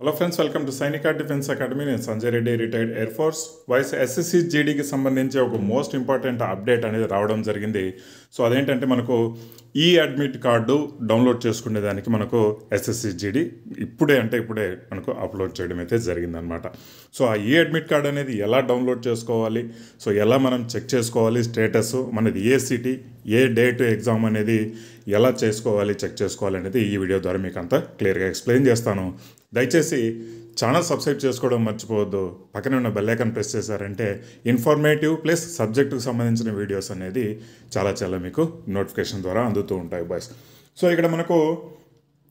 Hello friends welcome to Sainik defence academy నేను Sanjay Reddy retired air force wise SSC జీడీకి సంబంధించి ఒక most important update అనేది రావడం జరిగింది. సో అదేంటంటే మనకు ఈ అడ్మిట్ కార్డు డౌన్లోడ్ చేసుకునేదానికి మనకు ఎస్ఎస్సి జీడీ ఇప్పుడే అంటే ఇప్పుడే మనకు అప్లోడ్ చేయడం అయితే జరిగిందనమాట సో ఆ ఈ అడ్మిట్ కార్డు అనేది ఎలా డౌన్లోడ్ చేసుకోవాలి? సో ఎలా మనం చెక్ చేసుకోవాలి? స్టేటస్ మనది ఏ సిటీ ఏ డేట్ ఎగ్జామ్ అనేది ఎలా చేసుకోవాలి? చెక్ చేసుకోవాలి అనేది ఈ వీడియో ద్వారా మీకు అంతా క్లియర్గా ఎక్స్ప్లెయిన్ చేస్తాను. దయచేసి ఛానల్ సబ్స్క్రైబ్ చేసుకోవడం మర్చిపోవద్దు. పక్కనే ఉన్న బెల్ ఐకాన్ ప్రెస్ చేశారంటే ఇన్ఫర్మేటివ్ ప్లస్ సబ్జెక్టుకు సంబంధించిన వీడియోస్ అనేది చాలా చాలా మీకు నోటిఫికేషన్ ద్వారా అందుతూ ఉంటాయి బాయ్స్ సో ఇక్కడ మనకు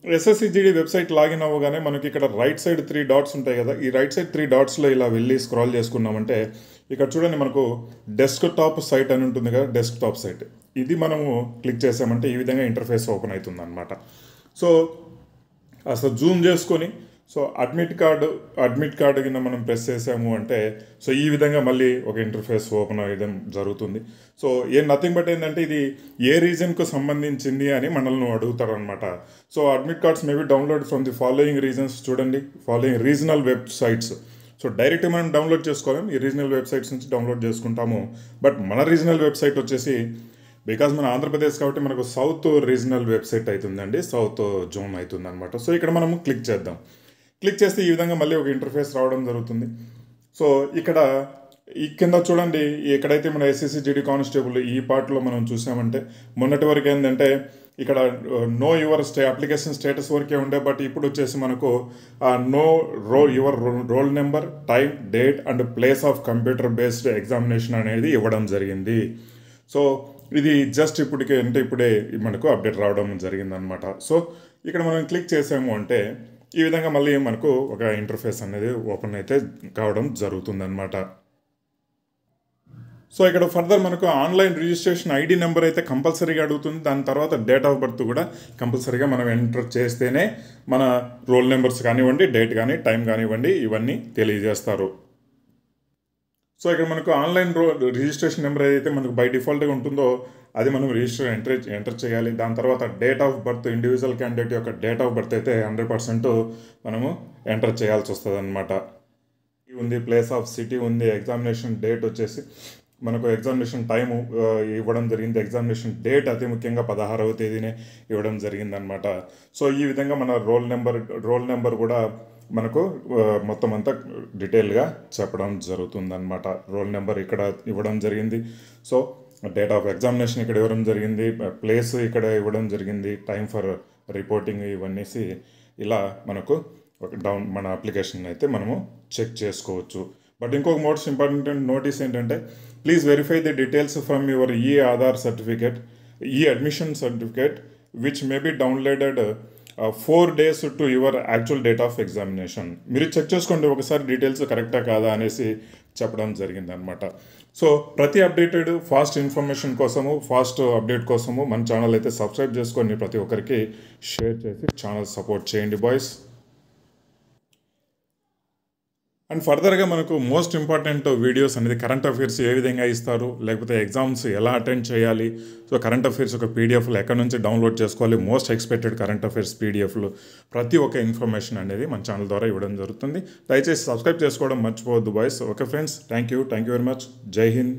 ఎస్ఎస్సిజిడి వెబ్సైట్ లాగిన్ అవ్వగానే మనకి ఇక్కడ రైట్ సైడ్ త్రీ డాట్స్ ఉంటాయి కదా. ఈ రైట్ సైడ్ త్రీ డాట్స్లో ఇలా వెళ్ళి స్క్రాల్ చేసుకున్నామంటే ఇక్కడ చూడండి మనకు డెస్క్ టాప్ సైట్ అని ఉంటుంది కదా డెస్క్ టాప్ సైట్ ఇది మనము క్లిక్ చేసామంటే ఈ విధంగా ఇంటర్ఫేస్ ఓపెన్ అవుతుంది అనమాట సో అసలు జూమ్ చేసుకొని so admit card admit card కింద మనం ప్రెస్ చేసాము అంటే సో ఈ విధంగా మళ్ళీ ఒక ఇంటర్ఫేస్ ఓపెన్ అయ్యడం జరుగుతుంది. సో ఏ నథింగ్ బట్ ఏంటంటే ఇది ఏ రీజన్కు సంబంధించింది అని మనల్ని అడుగుతారు అనమాట so admit cards maybe download from the following reasons చూడండి following regional websites so direct మనం డౌన్లోడ్ చేసుకోలేం ఈ రీజనల్ వెబ్సైట్స్ నుంచి డౌన్లోడ్ చేసుకుంటాము. బట్ మన రీజనల్ వెబ్సైట్ వచ్చేసి బికాజ్ మన ఆంధ్రప్రదేశ్ కాబట్టి మనకు సౌత్ రీజనల్ వెబ్సైట్ అవుతుందండి సౌత్ జోన్ అవుతుంది అనమాట సో ఇక్కడ మనము క్లిక్ చేద్దాం. క్లిక్ చేస్తే ఈ విధంగా మళ్ళీ ఒక ఇంటర్ఫేస్ రావడం జరుగుతుంది. సో ఇక్కడ ఈ కింద చూడండి ఎక్కడైతే మన ఎస్ఎస్సి జీడీ కానిస్టేబుల్ ఈ పార్ట్లో మనం చూసామంటే మొన్నటి వరకు ఏంటంటే ఇక్కడ know your stay application status వరకే ఉండే బట్ ఇప్పుడు వచ్చేసి మనకు know row your roll number time date and place of computer based examination అనేది ఇవ్వడం జరిగింది. సో ఇది జస్ట్ ఇప్పటికే అంటే ఇప్పుడే మనకు అప్డేట్ రావడం జరిగిందనమాట. సో ఇక్కడ మనం క్లిక్ చేసాము అంటే ఈ విధంగా మళ్ళీ మనకు ఒక ఇంటర్ఫేస్ అనేది ఓపెన్ అయితే కావడం జరుగుతుందన్నమాట. సో ఇక్కడ ఫర్దర్ మనకు ఆన్లైన్ రిజిస్ట్రేషన్ ఐడి నెంబర్ అయితే కంపల్సరీగా అడుగుతుంది. దాని తర్వాత డేట్ ఆఫ్ బర్త్ కూడా కంపల్సరీగా మనం ఎంటర్ చేస్తేనే మన రోల్ నెంబర్స్ కానివ్వండి డేట్ కానీ టైం కానివ్వండి ఇవన్నీ తెలియజేస్తారు. సో ఇక్కడ మనకు ఆన్లైన్ రో రిజిస్ట్రేషన్ నెంబర్ ఏదైతే మనకు బై డిఫాల్ట్గా ఉంటుందో అది మనం రిజిస్టర్ ఎంటర్ ఎంటర్ చేయాలి. దాని తర్వాత date of birth individual candidate యొక్క డేట్ ఆఫ్ బర్త్ అయితే హండ్రెడ్ పర్సెంట్ మనము ఎంటర్ చేయాల్సి వస్తుంది అనమాట ఉంది ప్లేస్ ఆఫ్ సిటీ ఉంది ఎగ్జామినేషన్ డేట్ వచ్చేసి మనకు ఎగ్జామినేషన్ టైము ఇవ్వడం జరిగింది. ఎగ్జామినేషన్ డేట్ అతి ముఖ్యంగా పదహారవ తేదీనే ఇవ్వడం జరిగిందనమాట సో ఈ విధంగా మన రోల్ నెంబర్ రోల్ నెంబర్ కూడా మనకు మొత్తం అంతా డీటెయిల్గా చెప్పడం జరుగుతుందన్నమాట. రోల్ నెంబర్ ఇక్కడ ఇవ్వడం జరిగింది. సో డేట్ ఆఫ్ ఎగ్జామినేషన్ ఇక్కడ ఇవ్వడం జరిగింది. ప్లేస్ ఇక్కడ ఇవ్వడం జరిగింది. టైం ఫర్ రిపోర్టింగ్ ఇవన్నీ ఇలా మనకు ఒక డౌన్ మన అప్లికేషన్ అయితే మనము చెక్ చేసుకోవచ్చు. బట్ ఇంకొక మోస్ట్ ఇంపార్టెంట్ నోటీస్ ఏంటంటే please verify the details from your ఈ ఆధార్ సర్టిఫికేట్ ఈ admission certificate which may be downloaded four days to your actual date of examination మీరు చెక్ చేసుకోండి ఒకసారి డీటెయిల్స్ కరెక్టా కాదా అనేసి చెప్పడం జరిగిందనమాట సో ప్రతి అప్డేటెడ్ ఫాస్ట్ ఇన్ఫర్మేషన్ కోసము ఫాస్ట్ అప్డేట్ కోసము మన ఛానల్ అయితే సబ్స్క్రైబ్ చేసుకొని ప్రతి ఒక్కరికి షేర్ చేసి ఛానల్ సపోర్ట్ చేయండి బాయ్స్ అండ్ ఫర్దర్గా మనకు మోస్ట్ ఇంపార్టెంట్ వీడియోస్ అనేది కరెంట్ అఫైర్స్ ఏ విధంగా ఇస్తారు లేకపోతే ఎగ్జామ్స్ ఎలా అటెండ్ చేయాలి. సో కరెంట్ అఫైర్స్ ఒక పీడిఎఫ్లు ఎక్కడి నుంచి డౌన్లోడ్ చేసుకోవాలి మోస్ట్ ఎక్స్పెక్టెడ్ కరెంట్ అఫైర్స్ పీడిఎఫ్లు ప్రతి ఒక్క ఇన్ఫర్మేషన్ అనేది మన ఛానల్ ద్వారా ఇవ్వడం జరుగుతుంది. దయచేసి సబ్స్క్రైబ్ చేసుకోవడం మర్చిపోవద్దు boys okay friends thank you thank you very much Jai Hind